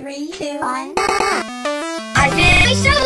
Three, two, one. I did so